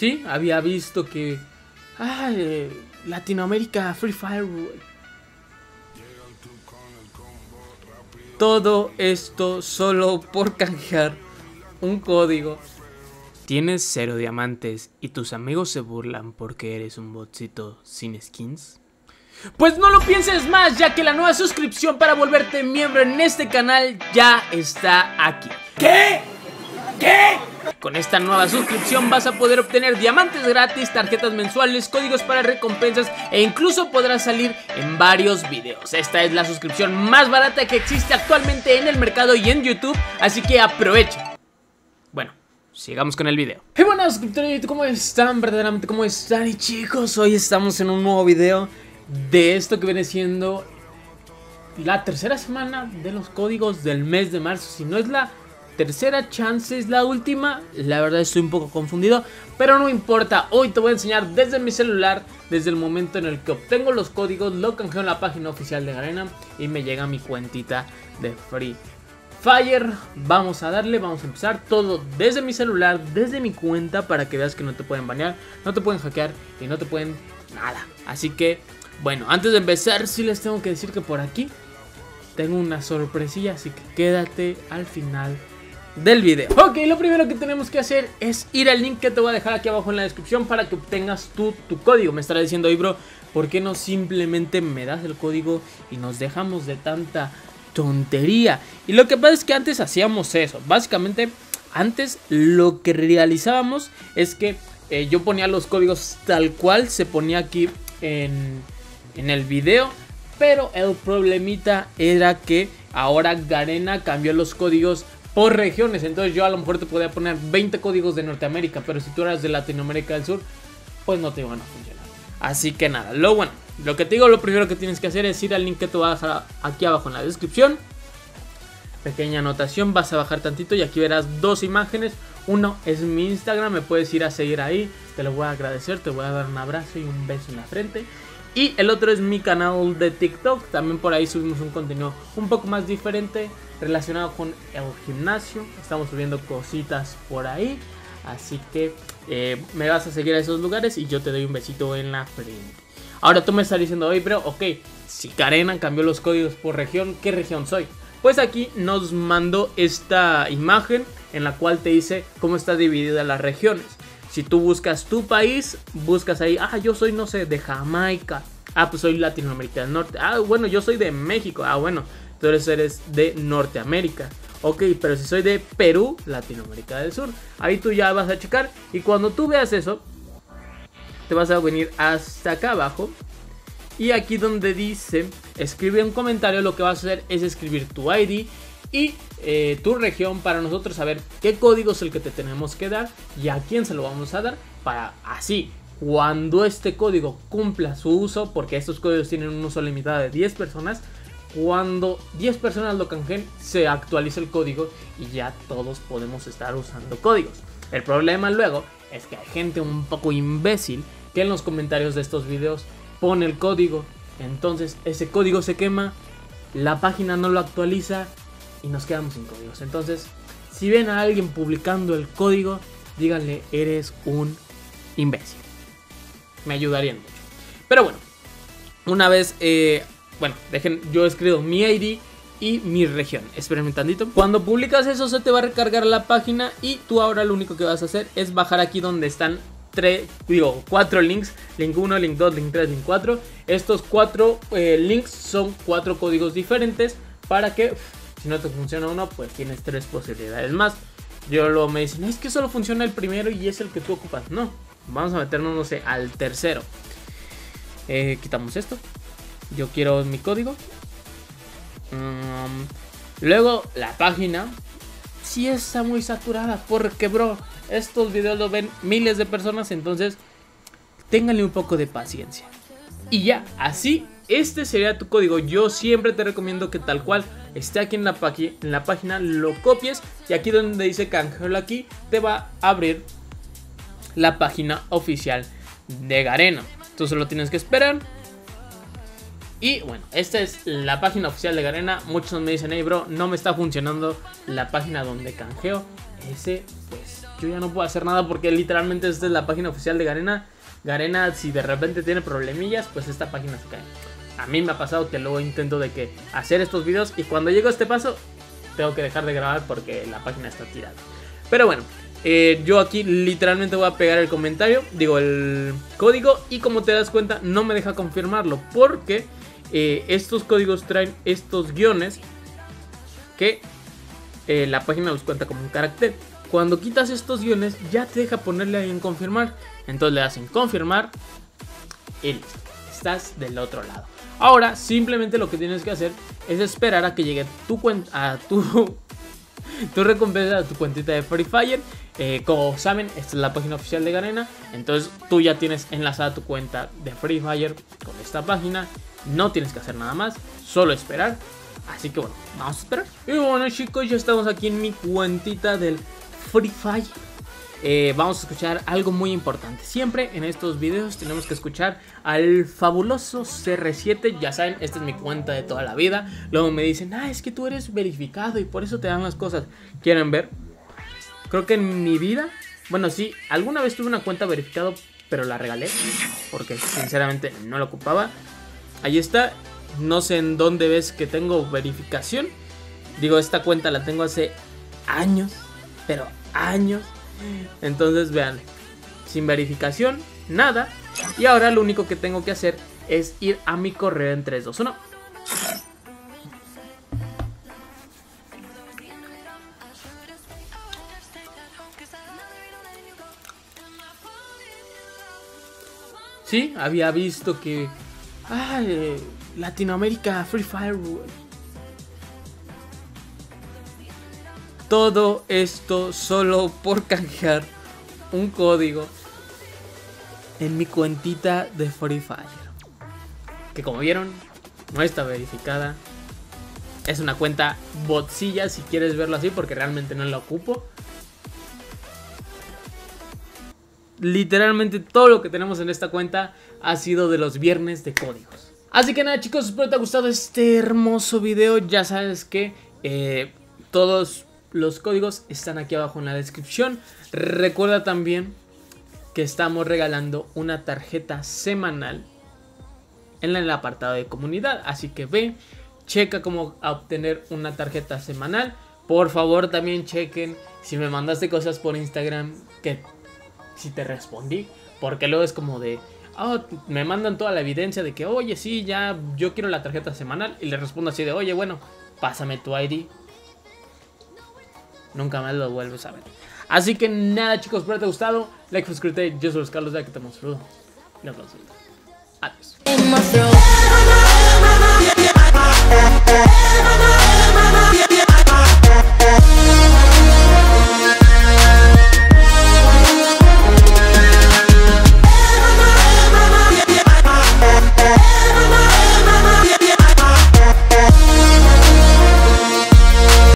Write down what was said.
Sí, había visto que... Ay, Latinoamérica, Free Fire. Todo esto solo por canjear un código. ¿Tienes cero diamantes y tus amigos se burlan porque eres un botcito sin skins? Pues no lo pienses más, ya que la nueva suscripción para volverte miembro en este canal ya está aquí. ¿Qué? ¿Qué? Con esta nueva suscripción vas a poder obtener diamantes gratis, tarjetas mensuales, códigos para recompensas e incluso podrás salir en varios videos. Esta es la suscripción más barata que existe actualmente en el mercado y en YouTube, así que aprovecha. Bueno, sigamos con el video. Hey, buenas suscriptores, ¿cómo están? Verdaderamente, ¿cómo están? Y chicos, hoy estamos en un nuevo video de esto que viene siendo la tercera semana de los códigos del mes de marzo. Si no es la tercera chance, es la última. La verdad estoy un poco confundido, pero no importa. Hoy te voy a enseñar desde mi celular, desde el momento en el que obtengo los códigos, lo canjeo en la página oficial de Garena y me llega mi cuentita de Free Fire. Vamos a darle, vamos a empezar todo desde mi celular, desde mi cuenta, para que veas que no te pueden banear, no te pueden hackear y no te pueden nada. Así que bueno, antes de empezar, sí les tengo que decir que por aquí tengo una sorpresilla, así que quédate al final del video. Ok, lo primero que tenemos que hacer es ir al link que te voy a dejar aquí abajo en la descripción para que obtengas tu, tu código. Me estará diciendo, ahí, bro, ¿por qué no simplemente me das el código y nos dejamos de tanta tontería? Y lo que pasa es que antes hacíamos eso. Básicamente, antes lo que realizábamos es que eh, yo ponía los códigos tal cual se ponía aquí en en el video. Pero el problemita era que ahora Garena cambió los códigos por regiones. Entonces yo a lo mejor te podía poner 20 códigos de Norteamérica. Pero si tú eras de Latinoamérica del Sur, pues no te iban a funcionar. Así que nada, lo bueno. Lo que te digo, lo primero que tienes que hacer es ir al link que te voy a dejar aquí abajo en la descripción. Pequeña anotación, vas a bajar tantito y aquí verás dos imágenes. Uno es mi Instagram, me puedes ir a seguir ahí. Te lo voy a agradecer, te voy a dar un abrazo y un beso en la frente. Y el otro es mi canal de TikTok. También por ahí subimos un contenido un poco más diferente relacionado con el gimnasio. Estamos subiendo cositas por ahí. Así que eh, me vas a seguir a esos lugares y yo te doy un besito en la frente. Ahora tú me estás diciendo, oye, pero ok, si Karena cambió los códigos por región, ¿qué región soy? Pues aquí nos mandó esta imagen en la cual te dice cómo está dividida las regiones. Si tú buscas tu país, buscas ahí, ah, yo soy, no sé, de Jamaica. Ah, pues soy Latinoamérica del Norte. Ah, bueno, yo soy de México. Ah, bueno, tú eres de Norteamérica. Ok, pero si soy de Perú, Latinoamérica del Sur. Ahí tú ya vas a checar. Y cuando tú veas eso, te vas a venir hasta acá abajo. Y aquí donde dice, escribe un comentario, lo que vas a hacer es escribir tu ID y eh, tu región para nosotros saber qué código es el que te tenemos que dar y a quién se lo vamos a dar para así cuando este código cumpla su uso, porque estos códigos tienen un uso limitado de 10 personas, cuando 10 personas lo canjeen, se actualiza el código y ya todos podemos estar usando códigos. El problema luego es que hay gente un poco imbécil que en los comentarios de estos videos pone el código, entonces ese código se quema, la página no lo actualiza y nos quedamos sin códigos. Entonces, si ven a alguien publicando el código, díganle, eres un imbécil. Me ayudarían mucho. Pero bueno, una vez, eh, bueno, dejen, yo escribo mi ID y mi región. Esperen tantito. Cuando publicas eso se te va a recargar la página y tú ahora lo único que vas a hacer es bajar aquí donde están tres, digo, cuatro links, link 1, link 2, link 3, link 4. Estos cuatro eh, links son cuatro códigos diferentes para que si no te funciona uno, pues tienes tres posibilidades más. Yo lo me dicen, es que solo funciona el primero y es el que tú ocupas. No, vamos a meternos, no sé, al tercero. Eh, quitamos esto. Yo quiero mi código. Um, luego, la página. Si está muy saturada. Porque, bro, estos videos lo ven miles de personas. Entonces, ténganle un poco de paciencia. Y ya, así este sería tu código. Yo siempre te recomiendo que tal cual esté aquí en la, página, lo copies y aquí donde dice canjearlo aquí, te va a abrir la página oficial de Garena. Tú solo tienes que esperar. Y bueno, esta es la página oficial de Garena. Muchos me dicen, hey bro, no me está funcionando la página donde canjeo. Ese pues yo ya no puedo hacer nada porque literalmente esta es la página oficial de Garena. Garena, si de repente tiene problemillas, pues esta página se cae. A mí me ha pasado que luego intento de que hacer estos videos y cuando llego a este paso, tengo que dejar de grabar porque la página está tirada. Pero bueno, eh, yo aquí literalmente voy a pegar el comentario, digo el código y como te das cuenta no me deja confirmarlo porque eh, estos códigos traen estos guiones que eh, la página los cuenta como un carácter. Cuando quitas estos guiones ya te deja ponerle ahí en confirmar. Entonces le das en confirmar y listo. Estás del otro lado. Ahora simplemente lo que tienes que hacer es esperar a que llegue tu cuenta a tu, tu recompensa a tu cuentita de Free Fire. Eh, como saben, esta es la página oficial de Garena. Entonces tú ya tienes enlazada tu cuenta de Free Fire con esta página. No tienes que hacer nada más, solo esperar. Así que bueno, vamos a esperar. Y bueno chicos, ya estamos aquí en mi cuentita del Free Fire. Eh, vamos a escuchar algo muy importante. Siempre en estos videos tenemos que escuchar al fabuloso CR7. Ya saben, esta es mi cuenta de toda la vida. Luego me dicen, ah, es que tú eres verificado y por eso te dan las cosas. ¿Quieren ver? Creo que en mi vida, bueno, sí, alguna vez tuve una cuenta verificado, pero la regalé. Porque sinceramente no la ocupaba. Ahí está. No sé en dónde ves que tengo verificación. Digo, esta cuenta la tengo hace años. Pero años. Entonces vean, sin verificación, nada. Y ahora lo único que tengo que hacer es ir a mi correo en 3, 2, 1. Sí, había visto que... Ay, Latinoamérica, Free Fire. Todo esto solo por canjear un código en mi cuentita de Free Fire. Que como vieron, no está verificada. Es una cuenta botcilla si quieres verlo así porque realmente no la ocupo. Literalmente todo lo que tenemos en esta cuenta ha sido de los viernes de códigos. Así que nada chicos, espero te haya gustado este hermoso video. Ya sabes que eh, todos los códigos están aquí abajo en la descripción. Recuerda también que estamos regalando una tarjeta semanal en el apartado de comunidad. Así que ve, checa cómo obtener una tarjeta semanal. Por favor también chequen si me mandaste cosas por Instagram que si te respondí. Porque luego es como de, oh, me mandan toda la evidencia de que, oye, sí, ya yo quiero la tarjeta semanal. Y le respondo así de, oye, bueno, pásame tu ID nunca más lo vuelves a ver. Así que nada chicos, espero que te haya gustado. Like, suscríbete, yo soy los Carlos, ya que te hemos saludado. Nos vemos. Adiós.